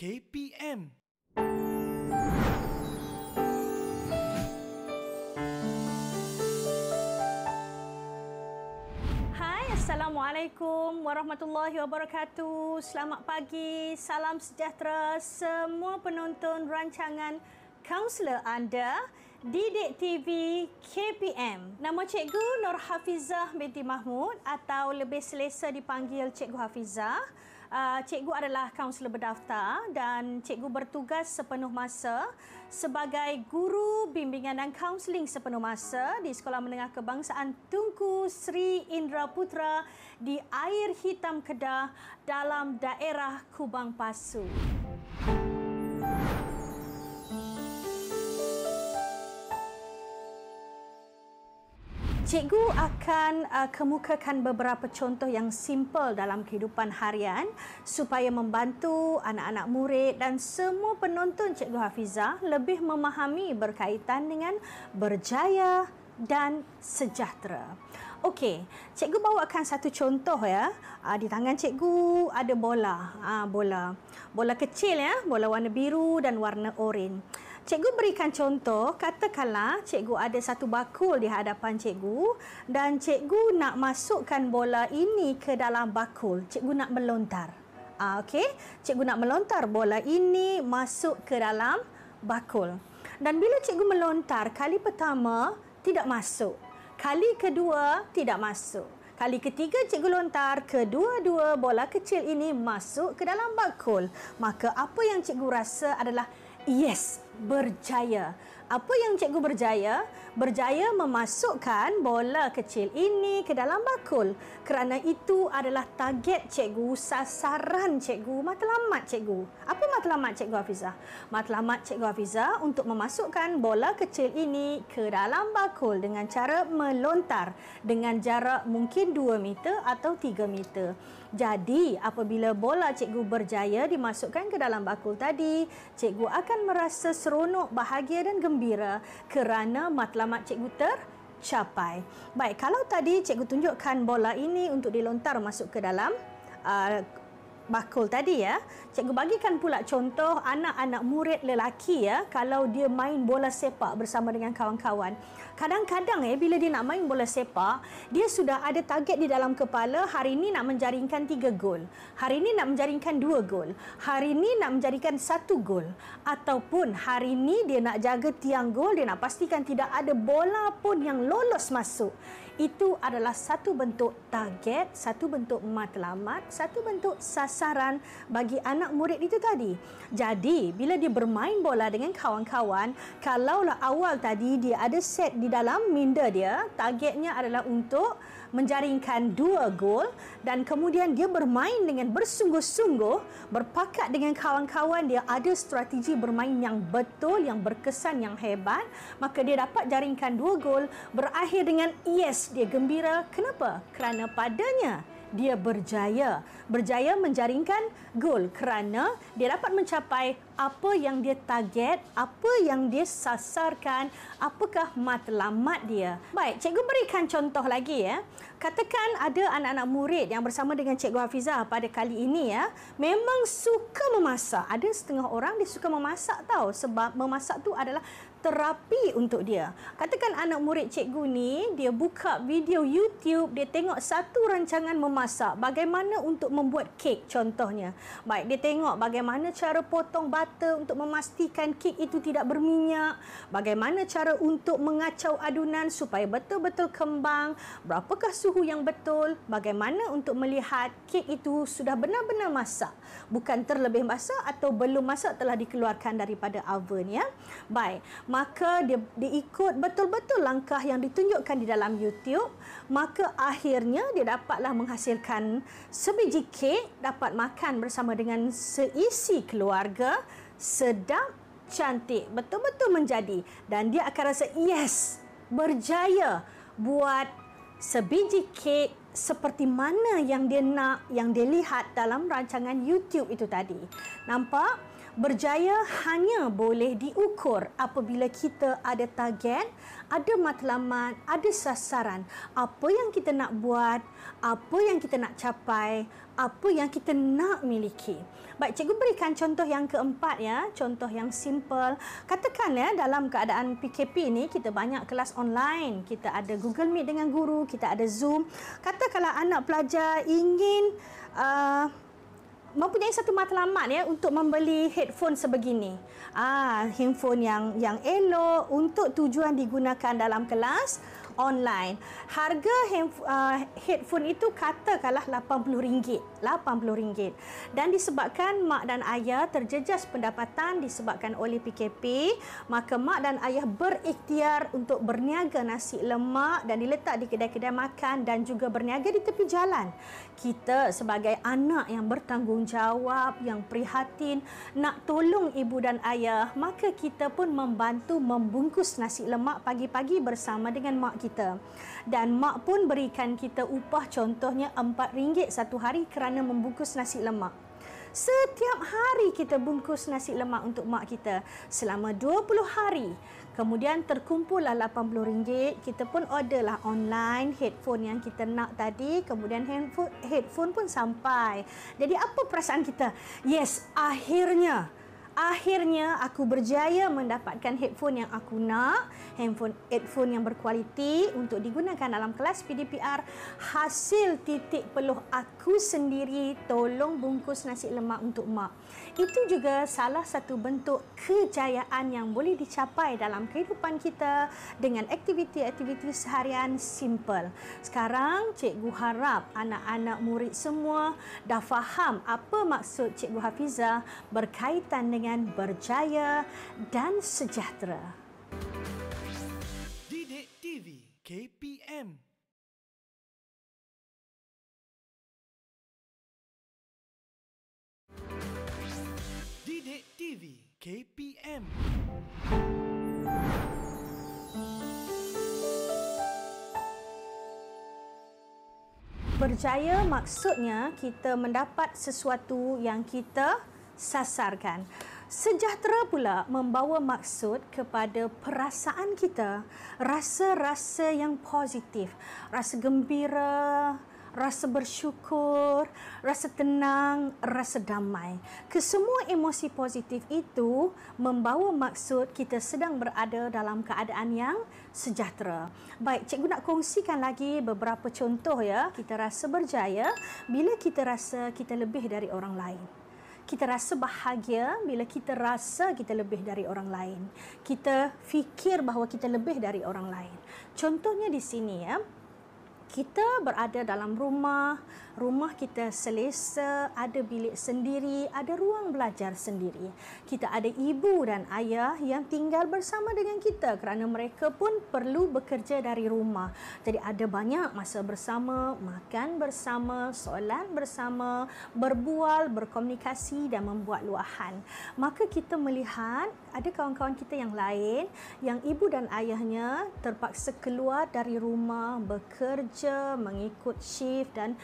KPM. Hai, Assalamualaikum warahmatullahi wabarakatuh. Selamat pagi, salam sejahtera semua penonton rancangan kaunselor anda Didik TV KPM. Nama Cikgu Nur Hafizah binti Mahmud atau lebih selesa dipanggil Cikgu Hafizah. Uh, cikgu adalah kaunselor berdaftar dan cikgu bertugas sepenuh masa sebagai guru bimbingan dan kaunseling sepenuh masa di Sekolah Menengah Kebangsaan Tunku Sri Indra Putra di Air Hitam Kedah dalam daerah Kubang Pasu. Cikgu akan uh, kemukakan beberapa contoh yang simple dalam kehidupan harian supaya membantu anak-anak murid dan semua penonton Cikgu Hafizah lebih memahami berkaitan dengan berjaya dan sejahtera. Okey, cikgu bawakan satu contoh ya. Uh, di tangan cikgu ada bola. Uh, bola. Bola kecil ya, bola warna biru dan warna oranye. Cikgu berikan contoh, katakanlah cikgu ada satu bakul di hadapan cikgu dan cikgu nak masukkan bola ini ke dalam bakul. Cikgu nak melontar. Ah, Okey, cikgu nak melontar bola ini masuk ke dalam bakul. Dan bila cikgu melontar, kali pertama tidak masuk. Kali kedua tidak masuk. Kali ketiga cikgu lontar, kedua-dua bola kecil ini masuk ke dalam bakul. Maka apa yang cikgu rasa adalah yes, berjaya. Apa yang cikgu berjaya? Berjaya memasukkan bola kecil ini ke dalam bakul. Kerana itu adalah target cikgu, sasaran cikgu, matlamat cikgu. Apa matlamat cikgu Hafizah? Matlamat cikgu Hafizah untuk memasukkan bola kecil ini ke dalam bakul dengan cara melontar dengan jarak mungkin 2 meter atau 3 meter. Jadi, apabila bola cikgu berjaya dimasukkan ke dalam bakul tadi, cikgu akan merasa seronok, bahagia dan gembira kerana matlamat cikgu tercapai. Baik, kalau tadi cikgu tunjukkan bola ini untuk dilontar masuk ke dalam uh, bakul tadi ya. Cikgu bagikan pula contoh anak-anak murid lelaki ya kalau dia main bola sepak bersama dengan kawan-kawan. Kadang-kadang eh bila dia nak main bola sepak, dia sudah ada target di dalam kepala hari ini nak menjaringkan tiga gol. Hari ini nak menjaringkan dua gol. Hari ini nak menjaringkan satu gol. Ataupun hari ini dia nak jaga tiang gol, dia nak pastikan tidak ada bola pun yang lolos masuk itu adalah satu bentuk target, satu bentuk matlamat, satu bentuk sasaran bagi anak murid itu tadi. Jadi, bila dia bermain bola dengan kawan-kawan, kalaulah awal tadi dia ada set di dalam minda dia, targetnya adalah untuk menjaringkan dua gol dan kemudian dia bermain dengan bersungguh-sungguh, berpakat dengan kawan-kawan, dia ada strategi bermain yang betul, yang berkesan, yang hebat, maka dia dapat jaringkan dua gol berakhir dengan yes, dia gembira. Kenapa? Kerana padanya dia berjaya. Berjaya menjaringkan gol kerana dia dapat mencapai apa yang dia target, apa yang dia sasarkan, apakah matlamat dia. Baik, cikgu berikan contoh lagi ya. Katakan ada anak-anak murid yang bersama dengan Cikgu Hafizah pada kali ini ya, memang suka memasak. Ada setengah orang dia suka memasak tahu sebab memasak tu adalah terapi untuk dia. Katakan anak murid cikgu ni, dia buka video YouTube, dia tengok satu rancangan memasak. Bagaimana untuk membuat kek contohnya. Baik, dia tengok bagaimana cara potong butter untuk memastikan kek itu tidak berminyak. Bagaimana cara untuk mengacau adunan supaya betul-betul kembang. Berapakah suhu yang betul. Bagaimana untuk melihat kek itu sudah benar-benar masak. Bukan terlebih masak atau belum masak telah dikeluarkan daripada oven ya. Baik, maka dia, dia ikut betul-betul langkah yang ditunjukkan di dalam YouTube, maka akhirnya dia dapatlah menghasilkan sebiji kek dapat makan bersama dengan seisi keluarga sedap cantik betul-betul menjadi. Dan dia akan rasa yes berjaya buat sebiji kek seperti mana yang dia nak yang dia lihat dalam rancangan YouTube itu tadi. Nampak? Berjaya hanya boleh diukur apabila kita ada target, ada matlamat, ada sasaran. Apa yang kita nak buat, apa yang kita nak capai, apa yang kita nak miliki. Baik, cikgu berikan contoh yang keempat ya, contoh yang simple. Katakan ya dalam keadaan PKP ini kita banyak kelas online, kita ada Google Meet dengan guru, kita ada Zoom. Katakanlah anak pelajar ingin uh, mempunyai satu matlamat ya untuk membeli headphone sebegini. Ah, handphone yang yang elok untuk tujuan digunakan dalam kelas online. Harga uh, headphone itu katakanlah RM80. RM80. Dan disebabkan mak dan ayah terjejas pendapatan disebabkan oleh PKP, maka mak dan ayah berikhtiar untuk berniaga nasi lemak dan diletak di kedai-kedai makan dan juga berniaga di tepi jalan. Kita sebagai anak yang bertanggungjawab, yang prihatin, nak tolong ibu dan ayah, maka kita pun membantu membungkus nasi lemak pagi-pagi bersama dengan mak kita kita. Dan mak pun berikan kita upah contohnya RM4 satu hari kerana membungkus nasi lemak. Setiap hari kita bungkus nasi lemak untuk mak kita selama 20 hari. Kemudian terkumpullah RM80. Kita pun orderlah online headphone yang kita nak tadi. Kemudian headphone, headphone pun sampai. Jadi apa perasaan kita? Yes, akhirnya akhirnya aku berjaya mendapatkan headphone yang aku nak, handphone headphone yang berkualiti untuk digunakan dalam kelas PDPR. Hasil titik peluh aku sendiri tolong bungkus nasi lemak untuk mak. Itu juga salah satu bentuk kejayaan yang boleh dicapai dalam kehidupan kita dengan aktiviti-aktiviti seharian simple. Sekarang cikgu harap anak-anak murid semua dah faham apa maksud cikgu Hafizah berkaitan dengan dengan berjaya dan sejahtera. Didik TV KPM Didik TV KPM Berjaya maksudnya kita mendapat sesuatu yang kita sasarkan. Sejahtera pula membawa maksud kepada perasaan kita, rasa-rasa yang positif, rasa gembira, rasa bersyukur, rasa tenang, rasa damai. Kesemua emosi positif itu membawa maksud kita sedang berada dalam keadaan yang sejahtera. Baik, cikgu nak kongsikan lagi beberapa contoh ya. Kita rasa berjaya bila kita rasa kita lebih dari orang lain kita rasa bahagia bila kita rasa kita lebih dari orang lain. Kita fikir bahawa kita lebih dari orang lain. Contohnya di sini ya, kita berada dalam rumah, rumah kita selesa, ada bilik sendiri, ada ruang belajar sendiri. Kita ada ibu dan ayah yang tinggal bersama dengan kita kerana mereka pun perlu bekerja dari rumah. Jadi ada banyak masa bersama, makan bersama, solat bersama, berbual, berkomunikasi dan membuat luahan. Maka kita melihat ada kawan-kawan kita yang lain yang ibu dan ayahnya terpaksa keluar dari rumah bekerja mengikut shift dan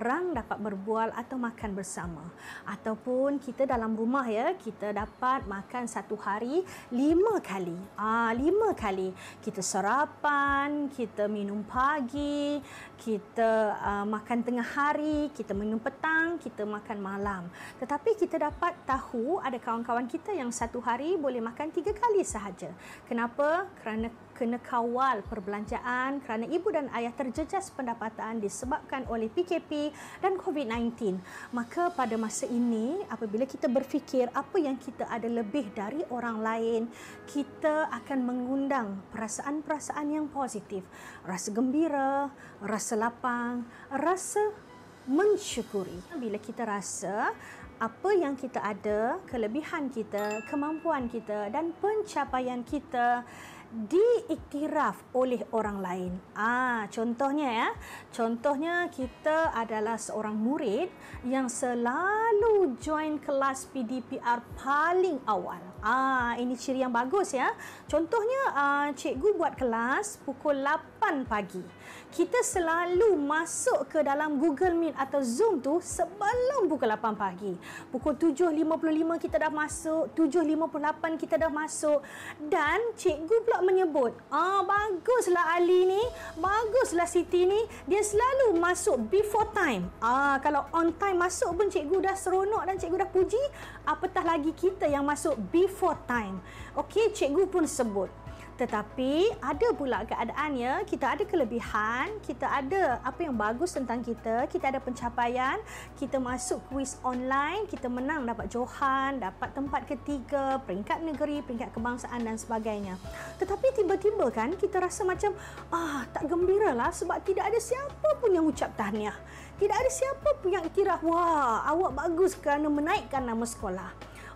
jarang dapat berbual atau makan bersama. Ataupun kita dalam rumah ya, kita dapat makan satu hari lima kali. Ah, lima kali. Kita sarapan, kita minum pagi, kita uh, makan tengah hari, kita minum petang, kita makan malam. Tetapi kita dapat tahu ada kawan-kawan kita yang satu hari boleh makan tiga kali sahaja. Kenapa? Kerana kena kawal perbelanjaan kerana ibu dan ayah terjejas pendapatan disebabkan oleh PKP dan COVID-19. Maka pada masa ini apabila kita berfikir apa yang kita ada lebih dari orang lain, kita akan mengundang perasaan-perasaan yang positif. Rasa gembira, rasa lapang, rasa mensyukuri. Bila kita rasa apa yang kita ada, kelebihan kita, kemampuan kita dan pencapaian kita diiktiraf oleh orang lain. Ah, contohnya ya. Contohnya kita adalah seorang murid yang selalu join kelas PDPR paling awal. Ah, ini ciri yang bagus ya. Contohnya ah, cikgu buat kelas pukul 8 pagi. Kita selalu masuk ke dalam Google Meet atau Zoom tu sebelum pukul 8 pagi. Pukul 7.55 kita dah masuk, 7.58 kita dah masuk dan cikgu pula menyebut, "Ah baguslah Ali ni, baguslah Siti ni, dia selalu masuk before time." Ah kalau on time masuk pun cikgu dah seronok dan cikgu dah puji, apatah lagi kita yang masuk before time. Okey, cikgu pun sebut tetapi ada pula keadaannya kita ada kelebihan, kita ada apa yang bagus tentang kita, kita ada pencapaian, kita masuk kuis online, kita menang dapat Johan, dapat tempat ketiga, peringkat negeri, peringkat kebangsaan dan sebagainya. Tetapi tiba-tiba kan kita rasa macam ah tak gembira lah sebab tidak ada siapa pun yang ucap tahniah. Tidak ada siapa pun yang iktiraf, wah awak bagus kerana menaikkan nama sekolah.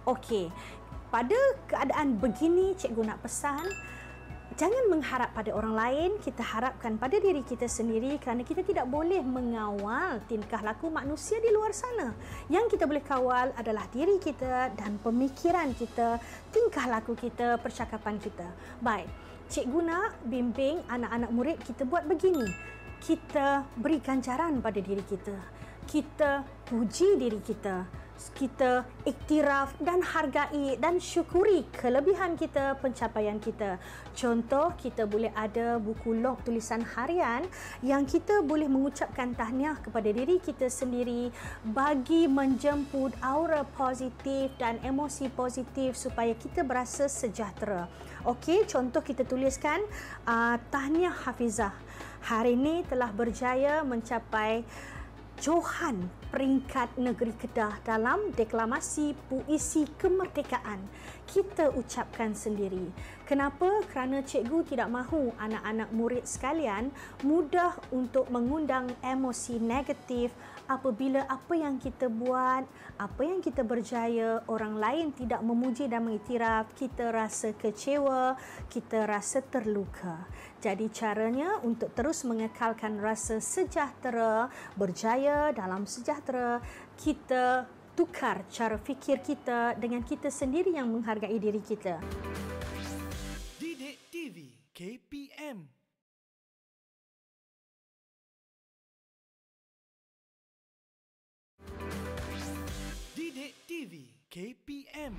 Okey, pada keadaan begini cikgu nak pesan Jangan mengharap pada orang lain, kita harapkan pada diri kita sendiri kerana kita tidak boleh mengawal tingkah laku manusia di luar sana. Yang kita boleh kawal adalah diri kita dan pemikiran kita, tingkah laku kita, percakapan kita. Baik, cikgu nak bimbing anak-anak murid kita buat begini. Kita beri ganjaran pada diri kita. Kita puji diri kita kita iktiraf dan hargai dan syukuri kelebihan kita, pencapaian kita. Contoh, kita boleh ada buku log tulisan harian yang kita boleh mengucapkan tahniah kepada diri kita sendiri bagi menjemput aura positif dan emosi positif supaya kita berasa sejahtera. Okey, contoh kita tuliskan uh, tahniah Hafizah. Hari ini telah berjaya mencapai Johan peringkat negeri Kedah dalam deklamasi puisi kemerdekaan. Kita ucapkan sendiri. Kenapa? Kerana cikgu tidak mahu anak-anak murid sekalian mudah untuk mengundang emosi negatif apabila apa yang kita buat, apa yang kita berjaya, orang lain tidak memuji dan mengiktiraf, kita rasa kecewa, kita rasa terluka. Jadi caranya untuk terus mengekalkan rasa sejahtera, berjaya dalam sejahtera, kita tukar cara fikir kita dengan kita sendiri yang menghargai diri kita. KPM.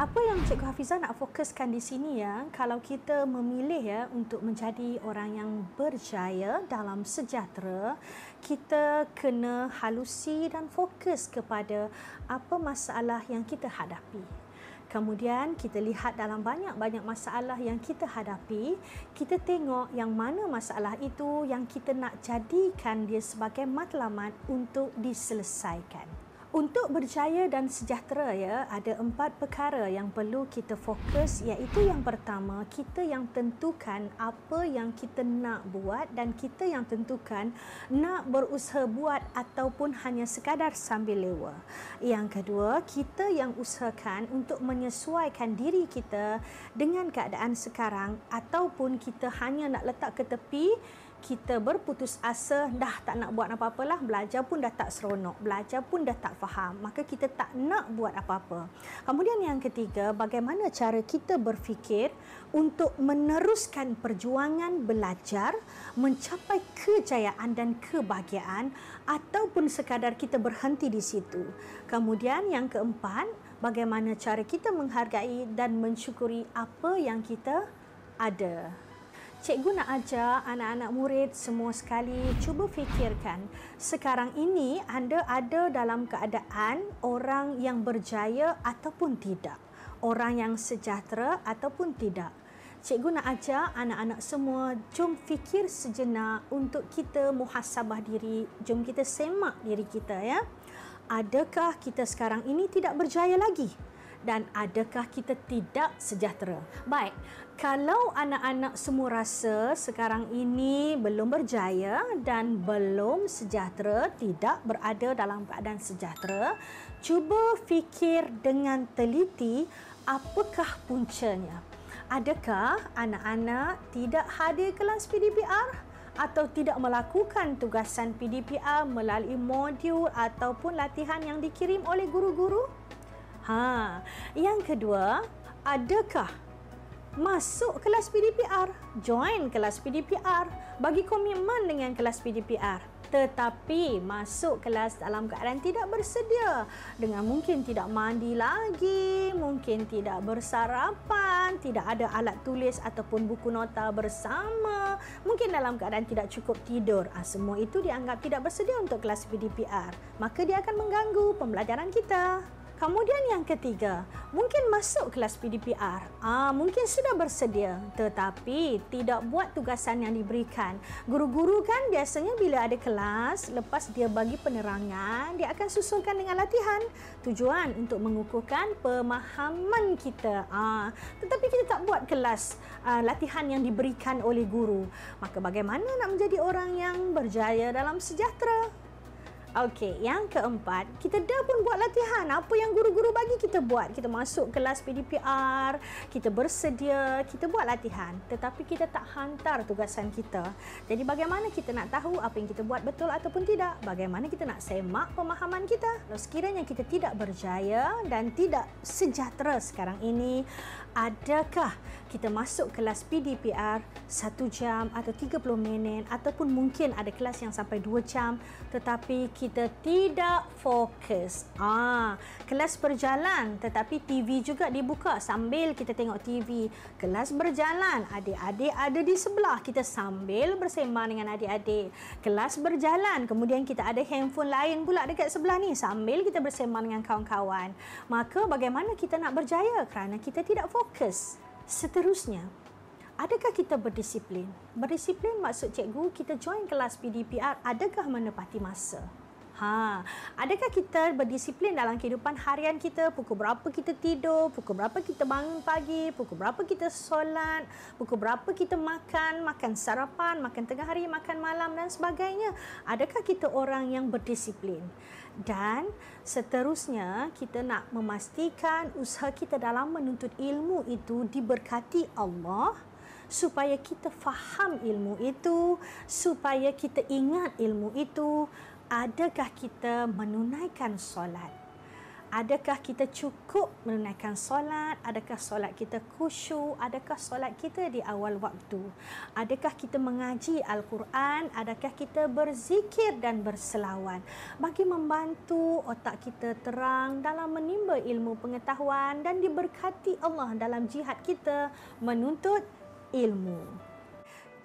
Apa yang Cikgu Hafizah nak fokuskan di sini ya, kalau kita memilih ya untuk menjadi orang yang berjaya dalam sejahtera, kita kena halusi dan fokus kepada apa masalah yang kita hadapi. Kemudian kita lihat dalam banyak-banyak masalah yang kita hadapi, kita tengok yang mana masalah itu yang kita nak jadikan dia sebagai matlamat untuk diselesaikan. Untuk berjaya dan sejahtera ya, ada empat perkara yang perlu kita fokus iaitu yang pertama, kita yang tentukan apa yang kita nak buat dan kita yang tentukan nak berusaha buat ataupun hanya sekadar sambil lewa. Yang kedua, kita yang usahakan untuk menyesuaikan diri kita dengan keadaan sekarang ataupun kita hanya nak letak ke tepi kita berputus asa dah tak nak buat apa-apalah belajar pun dah tak seronok belajar pun dah tak faham maka kita tak nak buat apa-apa. Kemudian yang ketiga bagaimana cara kita berfikir untuk meneruskan perjuangan belajar mencapai kejayaan dan kebahagiaan ataupun sekadar kita berhenti di situ. Kemudian yang keempat bagaimana cara kita menghargai dan mensyukuri apa yang kita ada Cikgu nak ajar anak-anak murid semua sekali cuba fikirkan sekarang ini anda ada dalam keadaan orang yang berjaya ataupun tidak. Orang yang sejahtera ataupun tidak. Cikgu nak ajar anak-anak semua jom fikir sejenak untuk kita muhasabah diri. Jom kita semak diri kita ya. Adakah kita sekarang ini tidak berjaya lagi? Dan adakah kita tidak sejahtera? Baik, kalau anak-anak semua rasa sekarang ini belum berjaya dan belum sejahtera, tidak berada dalam keadaan sejahtera, cuba fikir dengan teliti apakah puncanya. Adakah anak-anak tidak hadir kelas PDPR atau tidak melakukan tugasan PDPR melalui modul ataupun latihan yang dikirim oleh guru-guru? Ha, yang kedua, adakah masuk kelas PDPR, join kelas PDPR, bagi komitmen dengan kelas PDPR tetapi masuk kelas dalam keadaan tidak bersedia dengan mungkin tidak mandi lagi, mungkin tidak bersarapan, tidak ada alat tulis ataupun buku nota bersama, mungkin dalam keadaan tidak cukup tidur. Ah, semua itu dianggap tidak bersedia untuk kelas PDPR. Maka dia akan mengganggu pembelajaran kita. Kemudian yang ketiga, mungkin masuk kelas PDPR. Ah, mungkin sudah bersedia tetapi tidak buat tugasan yang diberikan. Guru-guru kan biasanya bila ada kelas, lepas dia bagi penerangan, dia akan susulkan dengan latihan. Tujuan untuk mengukuhkan pemahaman kita. Ah, tetapi kita tak buat kelas ah, latihan yang diberikan oleh guru. Maka bagaimana nak menjadi orang yang berjaya dalam sejahtera? Okey, yang keempat, kita dah pun buat latihan. Apa yang guru-guru bagi kita buat. Kita masuk kelas PDPR, kita bersedia, kita buat latihan. Tetapi kita tak hantar tugasan kita. Jadi bagaimana kita nak tahu apa yang kita buat betul ataupun tidak? Bagaimana kita nak semak pemahaman kita? Kalau sekiranya kita tidak berjaya dan tidak sejahtera sekarang ini, adakah kita masuk kelas PDPR satu jam atau 30 minit ataupun mungkin ada kelas yang sampai dua jam tetapi kita tidak fokus. Ah, kelas berjalan tetapi TV juga dibuka sambil kita tengok TV. Kelas berjalan, adik-adik ada di sebelah kita sambil bersembang dengan adik-adik. Kelas berjalan, kemudian kita ada handphone lain pula dekat sebelah ni sambil kita bersembang dengan kawan-kawan. Maka bagaimana kita nak berjaya kerana kita tidak fokus. Seterusnya, adakah kita berdisiplin? Berdisiplin maksud cikgu kita join kelas PDPR adakah menepati masa? Ha, adakah kita berdisiplin dalam kehidupan harian kita? Pukul berapa kita tidur? Pukul berapa kita bangun pagi? Pukul berapa kita solat? Pukul berapa kita makan? Makan sarapan, makan tengah hari, makan malam dan sebagainya. Adakah kita orang yang berdisiplin? Dan seterusnya kita nak memastikan usaha kita dalam menuntut ilmu itu diberkati Allah supaya kita faham ilmu itu, supaya kita ingat ilmu itu, adakah kita menunaikan solat? Adakah kita cukup menunaikan solat? Adakah solat kita khusyuk? Adakah solat kita di awal waktu? Adakah kita mengaji Al-Quran? Adakah kita berzikir dan berselawat? Bagi membantu otak kita terang dalam menimba ilmu pengetahuan dan diberkati Allah dalam jihad kita menuntut ilmu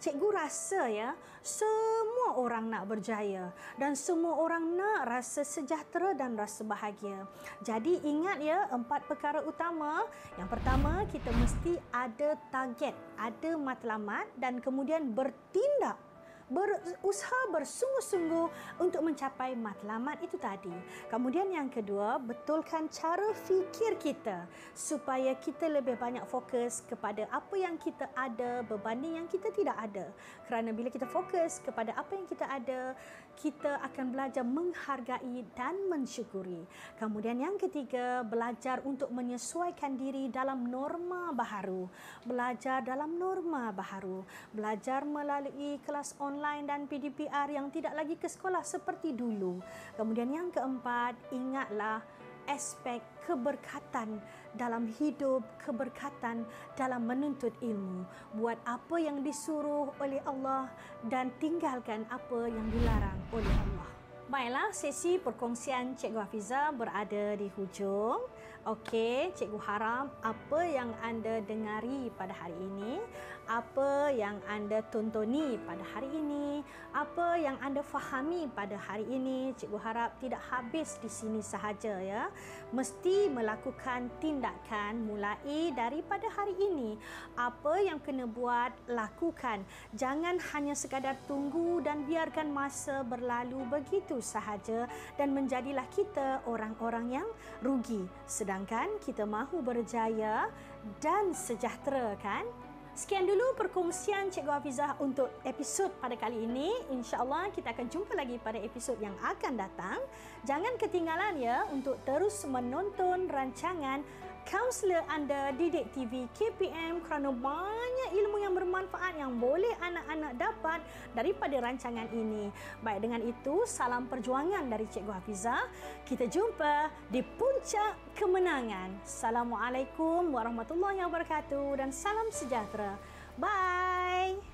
cikgu rasa ya semua orang nak berjaya dan semua orang nak rasa sejahtera dan rasa bahagia. Jadi ingat ya empat perkara utama. Yang pertama kita mesti ada target, ada matlamat dan kemudian bertindak berusaha bersungguh-sungguh untuk mencapai matlamat itu tadi. Kemudian yang kedua, betulkan cara fikir kita supaya kita lebih banyak fokus kepada apa yang kita ada berbanding yang kita tidak ada. Kerana bila kita fokus kepada apa yang kita ada, kita akan belajar menghargai dan mensyukuri. Kemudian yang ketiga, belajar untuk menyesuaikan diri dalam norma baharu. Belajar dalam norma baharu. Belajar melalui kelas online dan PDPR yang tidak lagi ke sekolah seperti dulu. Kemudian yang keempat, ingatlah aspek keberkatan dalam hidup, keberkatan dalam menuntut ilmu. Buat apa yang disuruh oleh Allah dan tinggalkan apa yang dilarang oleh Allah. Baiklah, sesi perkongsian Cikgu Hafiza berada di hujung. Okey, Cikgu harap apa yang anda dengari pada hari ini apa yang anda tontoni pada hari ini, apa yang anda fahami pada hari ini. Cikgu harap tidak habis di sini sahaja ya. Mesti melakukan tindakan mulai daripada hari ini. Apa yang kena buat, lakukan. Jangan hanya sekadar tunggu dan biarkan masa berlalu begitu sahaja dan menjadilah kita orang-orang yang rugi. Sedangkan kita mahu berjaya dan sejahtera kan? Sekian dulu perkongsian Cikgu Hafizah untuk episod pada kali ini. InsyaAllah kita akan jumpa lagi pada episod yang akan datang. Jangan ketinggalan ya untuk terus menonton rancangan kaunselor anda Didik TV KPM kerana banyak ilmu yang bermanfaat yang boleh anak-anak dapat daripada rancangan ini. Baik dengan itu, salam perjuangan dari Cikgu Hafizah. Kita jumpa di puncak kemenangan. Assalamualaikum warahmatullahi wabarakatuh dan salam sejahtera. Bye.